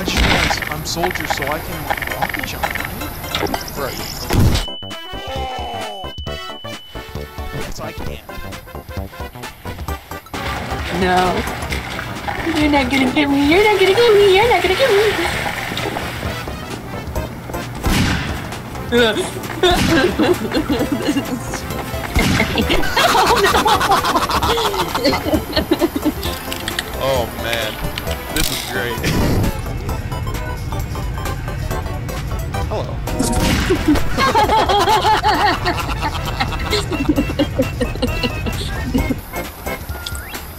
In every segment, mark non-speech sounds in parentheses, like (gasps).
I just realized I'm soldier, so I can rocket jump, right? Right. Oh! Because I can't. No. You're not gonna get me. You're not gonna get me. You're not gonna get me. (laughs) Oh man, this is great. Hello.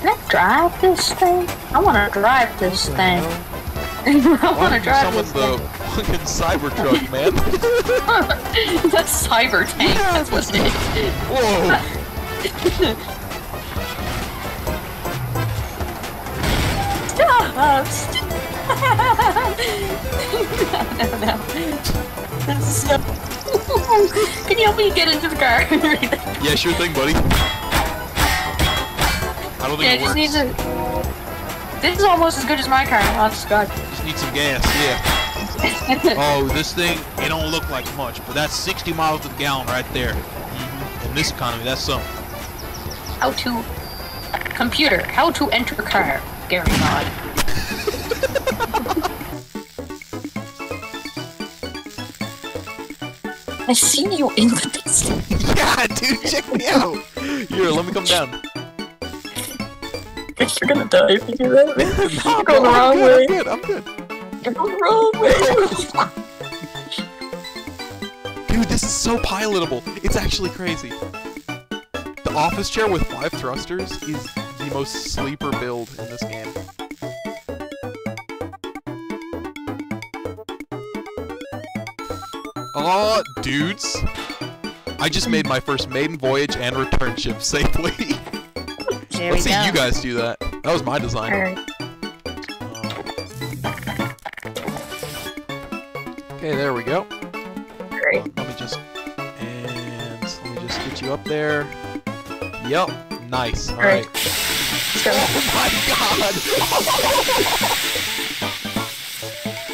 Can I drive this thing? I wanna drive this thing. (laughs) I wanna drive summon this the thing. fucking cyber truck, man? (laughs) That's cyber tank. That's what it is. Whoa! (laughs) Stop! Stop! no, no, no. This is so... Can you help me get into the car? (laughs) Yeah, sure thing, buddy. I don't think yeah, it just works. need to... This is almost as good as my car, honest God. Just need some gas, yeah. (laughs) Oh, this thing, it don't look like much, but that's 60 miles to the gallon right there. hmm In this economy, that's something. How to... Computer, how to enter car. Garry Mod. I see you in the distance. yeah, (laughs) dude, check me out. Here, let me come down. You're gonna die if you do that. No, (laughs) You're going the wrong I'm way. good, I'm good, I'm You're going the wrong way. good. (laughs) Dude, this is so pilotable. It's actually crazy. The office chair with five thrusters is the most sleeper build in this game. Aw, dudes. I just made my first maiden voyage and return ship safely. (laughs) There Let's see go. you guys do that. That was my design. Alright. Okay, there we go. Great. Let me just and let me just get you up there. Yep, nice. All Alright. right. (laughs) Oh my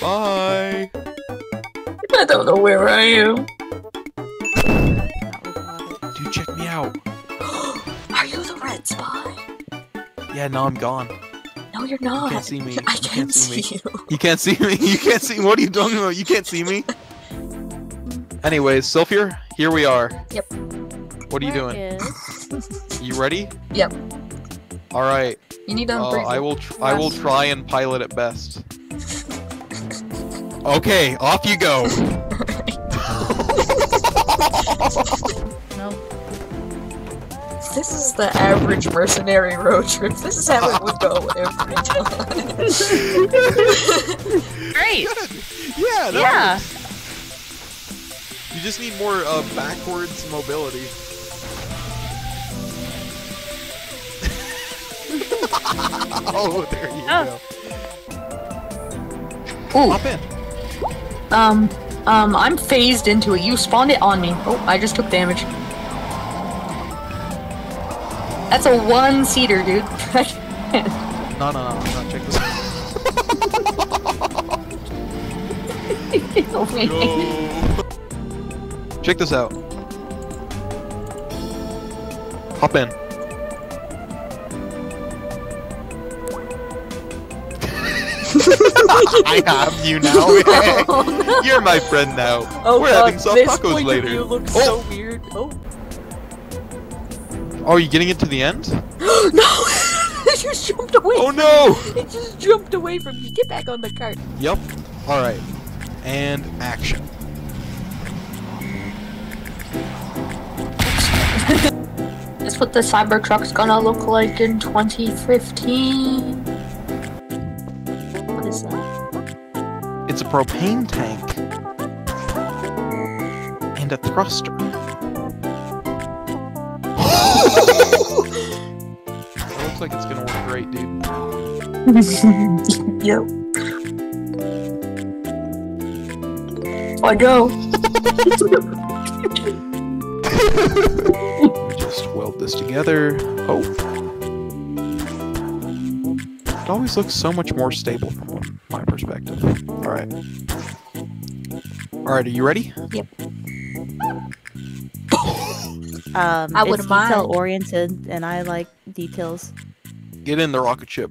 god. (laughs) Bye. I don't know where I am. Dude, check me out. (gasps) Are you the red spy? Yeah, no, I'm gone. No, you're not. can't see me. I You can can't see see you. You can't see me. (laughs) You can't see. What are you talking about? You can't see me. Anyways, Sylphia, here we are. Yep. What are you doing? Yes. You ready? Yep. All right. You need to Uh, I will. Tr- I will try and pilot it best. Okay, off you go. This is the average mercenary road trip. This is how it would go every time. Great. (laughs) yeah. that Yeah. works. You just need more uh, backwards mobility. (laughs) oh, there you Oh. go. Ooh, Hop in. Um, um, I'm phased into it. You spawned it on me. Oh, I just took damage. That's a one-seater, dude. (laughs) No, no, no, no. Check this out. (laughs) Kill. Check this out. Hop in. (laughs) (laughs) I have you now. (laughs) Oh, You're my friend now. Oh We're god, having soft this tacos point later. of view looks Oh. so weird. Oh. Oh, are you getting it to the end? (gasps) no! (laughs) it just jumped away. Oh no! It just jumped away from me. Get back on the cart. Yep. Alright. And action. That's what the Cybertruck's gonna look like in 2015. Propane tank. And a thruster. (laughs) It looks like it's gonna work great, dude. (laughs) yep. I go. (laughs) Just weld this together. Oh. It always looks so much more stable from my perspective. Alright. Alright, are you ready? (laughs) Um, I it's wouldn't mind. detail oriented, and I like details. Get in the rocket ship.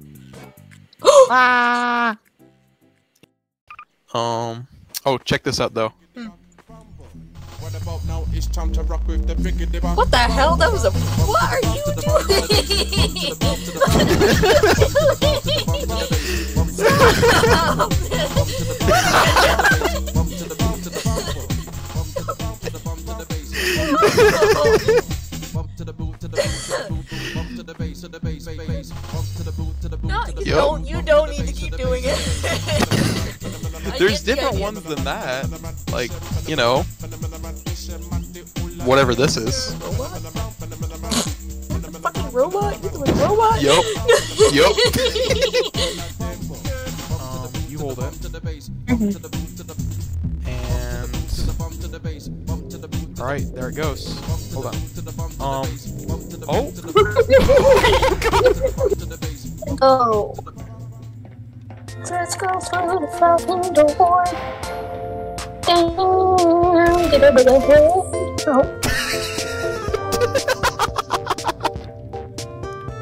Ah! (gasps) Um. Oh, check this out though. What about now? It's time to rock with the biggity bomb. What the hell? That was a. What are you No, you don't. You don't need to keep doing it. There's different ones than that. Like, you know, whatever this is. Robot? Fucking robot? You're doing robot? Yup. Yup. um, you hold it. And. Alright, there it goes. Hold on. Um. Oh! Go. (laughs) Let's go through the fucking door. Damn, get over the hole. Oh.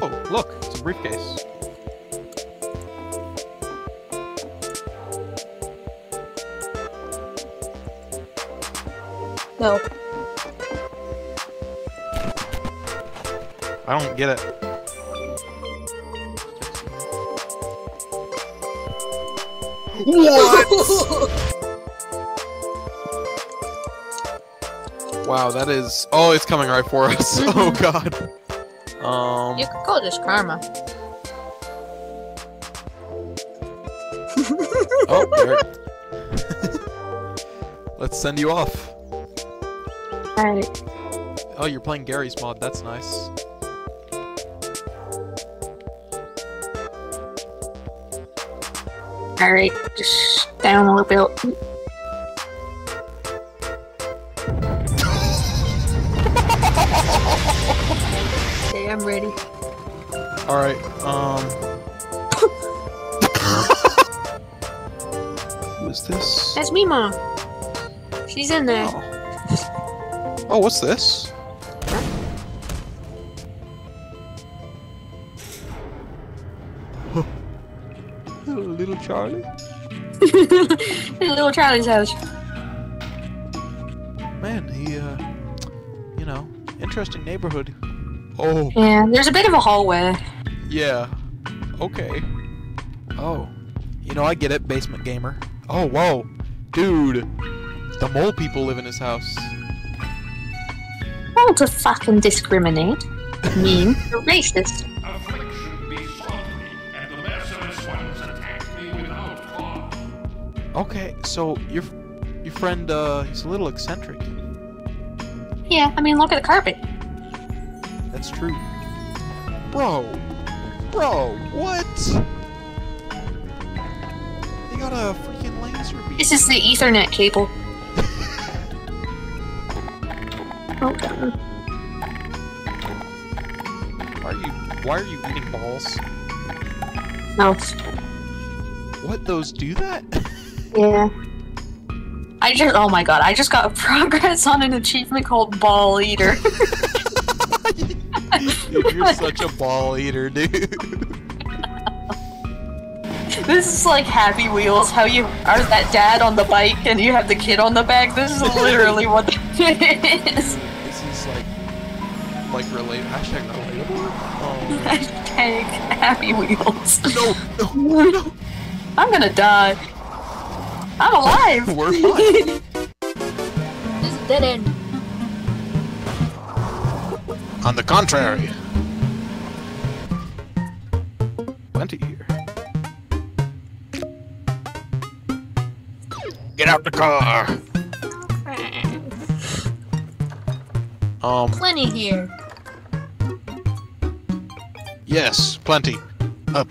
Oh, look, it's a briefcase. No. I don't get it. What? (laughs) wow, that is. Oh, it's coming right for us. (laughs) Oh god. Um. you could call this karma. Oh, (laughs) there. Let's send you off. Alright. Oh, you're playing Garry's mod. That's nice. Alright, just down a little bit. All right. Um. Who is this? That's me, Mom. She's in there. Oh. oh, what's this? Little Charlie. (laughs) Little Charlie's house. Man, he, uh, you know, interesting neighborhood. Oh, Yeah, there's a bit of a hallway. Yeah. Okay. Oh, you know, I get it, basement gamer. Oh, whoa, dude, the mole people live in his house. Don't to fucking discriminate. Mean. (laughs) You're racist. Affliction besought me, and the merciless ones attacked me without cause. Okay, so your your friend, uh, he's a little eccentric. Yeah, I mean, look at the carpet. That's true. Bro, bro, what? They got a freaking laser beam. This is the Ethernet cable. oh god. Why are you why are you eating balls? No. What those do that? (laughs) Yeah. I just, oh my god, I just got (laughs) progress on an achievement called Ball Eater. (laughs) You're (laughs) such a ball eater, dude. this is like Happy Wheels, how you are that dad on the bike and you have the kid on the back. This is literally what (laughs) that is. This is like like relate hashtag relatable. Um, Hashtag Happy Wheels. (laughs) no, no, no. I'm gonna die. I'm alive. We're fine. this is dead end. On the contrary. Plenty here. Get out the car. Um, Plenty here. yes, plenty. Uh,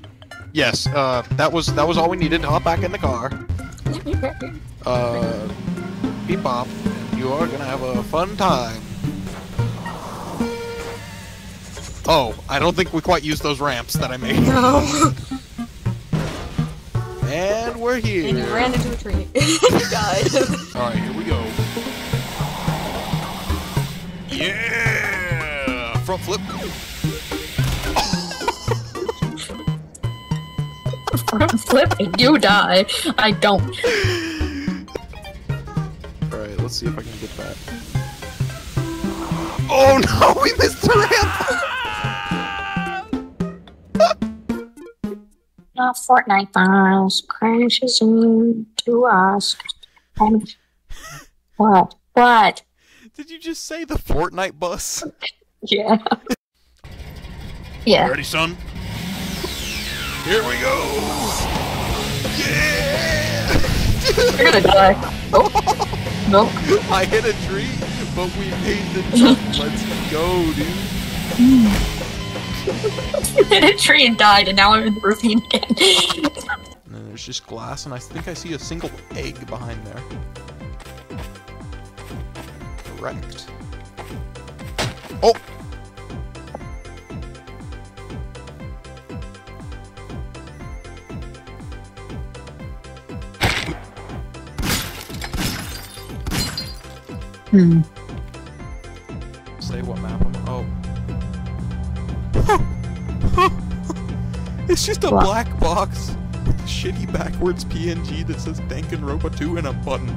yes, uh, that was that was all we needed. To hop back in the car. (laughs) Uh, beep bop. You are gonna have a fun time. Oh, I don't think we quite used those ramps that I made. no. (laughs) And we're here. And you ran into a tree. (laughs) you died. Alright, here we go. Yeah! Front flip. (laughs) Front flip and you die. I don't. Alright, let's see if I can get that. Oh no, we missed the ramp! Fortnite files crashes into us. Um, (laughs) What? What? Did you just say the Fortnite bus? (laughs) Yeah. Yeah. Ready, son? Here we go! Yeah! You're gonna die. Oh. (laughs) Nope. I hit a tree, but we made the jump. Let's go, dude. Hit (laughs) a tree and died, and now I'm in the ravine again. And there's just glass, and I think I see a single egg behind there. Correct. Oh! Hmm. It's just a What? black box with a shitty backwards PNG that says Danganronpa 2 and a button.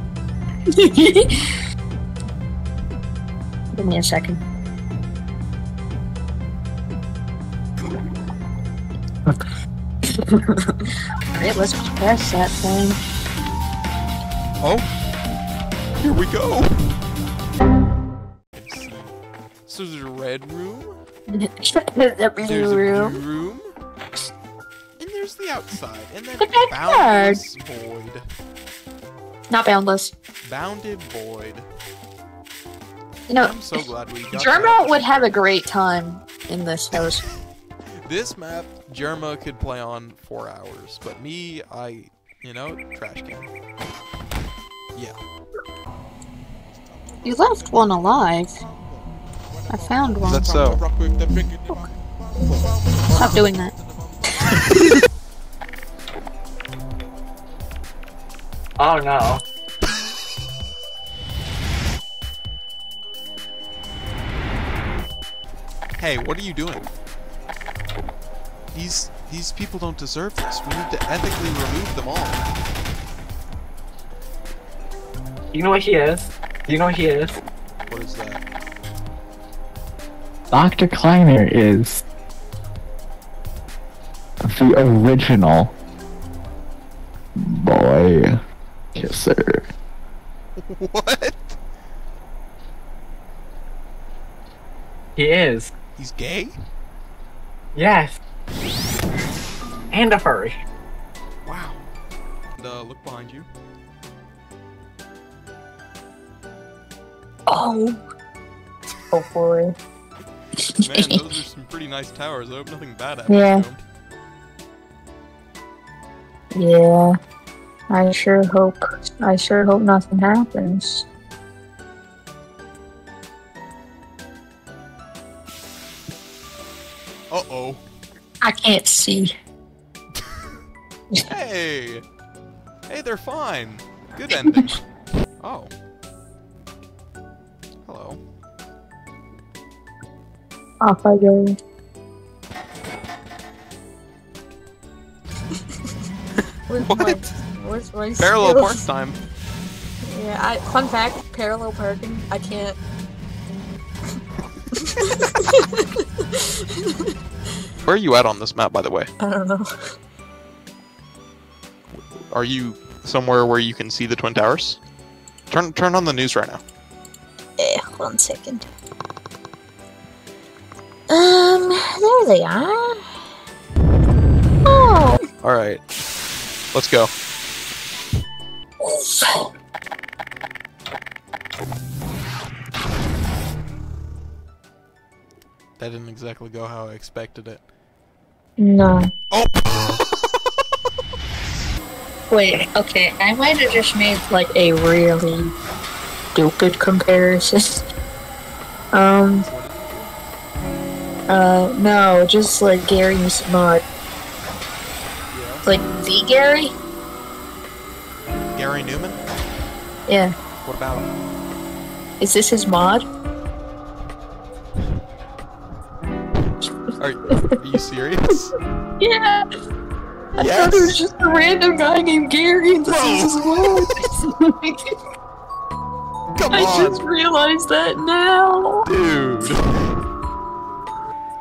(laughs) Give me a second. (laughs) Alright, let's press that thing. Oh! Here we go! So there's a red room, the (laughs) there's blue a blue room, and there's the outside, and then The backyard. boundless void. Not boundless. Bounded void. You know, I'm so glad we got Jerma that. would have a great time in this house. (laughs) This map, Jerma could play on for hours, but me, I, you know, trash can. Yeah. You left one alive. I found one. That's Time so. to rock with the biggity Stop doing that. (laughs) Oh no. Hey, what are you doing? These these people don't deserve this. We need to ethically remove them all. You know what he is? You know what he is? What is that? Dr. Kleiner is the original kisser. What? He is. He's gay? Yes. And a furry. Wow. And, uh, look behind you. Oh. Oh boy. Man, those are some pretty nice towers. I hope nothing bad happens. Yeah. Yeah. I sure hope. I sure hope nothing happens. Uh-oh. I can't see. (laughs) Hey! Hey, they're fine. Good ending. oh. Hello. Off I go. (laughs) What? Where's my Parallel skills? park time. (laughs) Yeah, I, fun fact, parallel parking, I can't. Where are you at on this map, by the way? I don't know. Are you somewhere where you can see the Twin Towers? Turn turn on the news right now. Eh, one second. Um, there they are. Oh. Alright. Let's go. That didn't exactly go how I expected it. No. Oh! Wait, okay, I might have just made like a really stupid comparison. (laughs) um, uh, no, just like Gary Smart. Like the Gary? Garry Newman? Yeah. What about him? Is this his mod? Are, are you serious? (laughs) Yeah. I thought it was just a random guy named Gary and this is his mod. (laughs) Come I on, just realized that now. dude.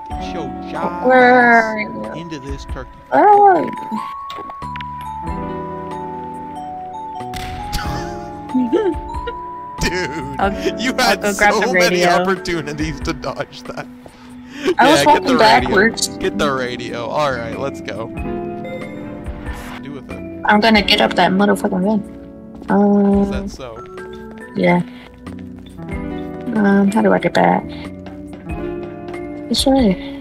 Get your job Where are you? into this turkey. Where Dude, I'll- you had so many opportunities to dodge that. I was Yeah, get walking the radio. backwards. Get the radio. All right, let's go. Do with it. I'm gonna get up that motherfucking. Is Um, that so? yeah. Um, how do I get back? This way.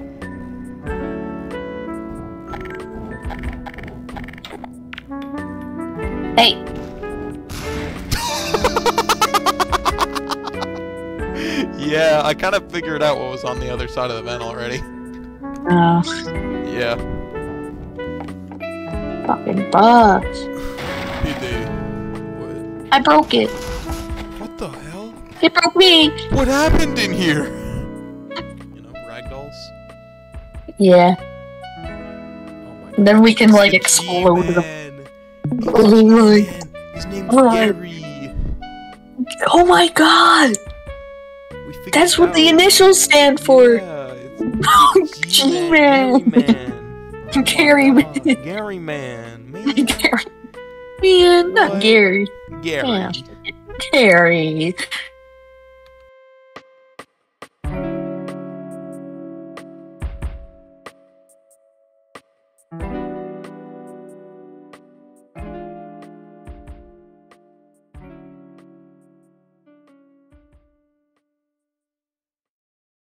Yeah, I kind of figured out what was on the other side of the vent already. uh, Yeah. fucking bugs. He did. What? I broke it. What the hell? It broke me. What happened in here? You know, ragdolls. Yeah. Oh my And then we can It's like the explode them. G-Man. Oh my, His name's Alright. Gary. oh my god! That's what the initials stand for. Yeah, it's (laughs) G-Man. G-Man. (laughs) Gary Man. Gary Man. Man. (laughs) Gary. Man, not What? Gary. Gary. Yeah. Gary.